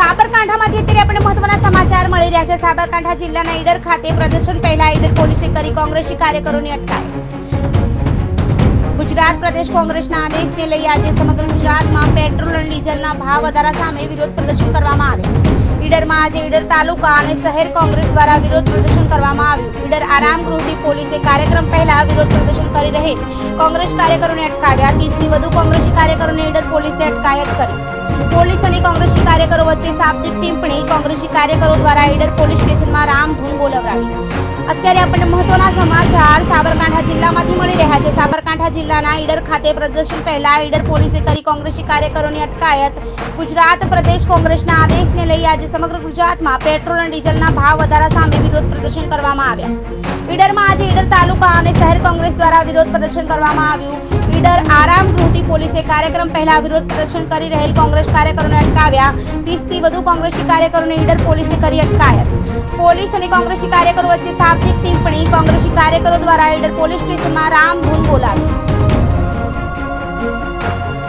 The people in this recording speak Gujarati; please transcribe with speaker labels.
Speaker 1: સાબરકાંઠામાંથી અત્યારે આપણે મહત્વના સમાચાર મળી રહ્યા છે, સાબરકાંઠા જિલ્લાના ઈડર ખાતે પ્રદર્શન પહેલા ઈડર પોલીસે કરી કોંગ્રેસી કાર્યકરોની અટકાયત. ગુજરાત પ્રદેશ કોંગ્રેસના આદેશને લઈ આજે સમગ્ર ગુજરાતમાં પેટ્રોલ અને ડીઝલના ભાવ વધારા સામે વિરોધ પ્રદર્શન કરવામાં આવ્યું. ઈડરમાં આજે ઈડર તાલુકા અને શહેર કોંગ્રેસ દ્વારા વિરોધ પ્રદર્શન કરવામાં આવ્યું. ઈડર આરામ પોલીસે કાર્યક્રમ પહેલા વિરોધ પ્રદર્શન કરી રહેલ કોંગ્રેસ કાર્યકરોને અટકાવ્યા. ત્રીસથી વધુ કોંગ્રેસી કાર્યકરોને ઈડર પોલીસે અટકાયત કરી. પોલીસ અને કોંગ્રેસી કાર્યકરો વચ્ચે શાબ્દિક ટિપ્પણી. કોંગ્રેસી કાર્યકરો દ્વારા ઈડર પોલીસ સ્ટેશનમાં રામધૂન બોલાવરાવી. અત્યારે આપણને મહત્વના સમાચાર સાબરકાંઠા જિલ્લામાંથી મળી રહ્યા છે. સાબરકાંઠા જિલ્લાના ઈડર ખાતે પ્રદર્શન પહેલા ઈડર પોલીસે કરી કોંગ્રેસી કાર્યકરોની અટકાયત. ગુજરાત પ્રદેશ કોંગ્રેસના આદેશને લઈ આજે સમગ્ર ગુજરાતમાં પેટ્રોલ અને ડીઝલના ભાવ વધારા સામે વિરોધ પ્રદર્શન કરવામાં આવ્યા. ઈડરમાં આજે ઈડર તાલુકા અને શહેર કોંગ્રેસ દ્વારા વિરોધ પ્રદર્શન કરવામાં આવ્યું. ઈડર આરામ ગૃહથી કાર્યક્રમ પહેલા વિરોધ પ્રદર્શન કરી રહેલ કોંગ્રેસ કાર્યકરોને અટકાવ્યા. ત્રીસથી વધુ કોંગ્રેસી કાર્યકરોને ઈડર પોલીસે કરી અટકાયત. પોલીસ અને કોંગ્રેસી કાર્યકરો વચ્ચે શાબ્દિક ટિપ્પણી કોંગ્રેસી કાર્યકરો દ્વારા ઈડર પોલીસ સ્ટેશનમાં રામધૂન બોલાવી.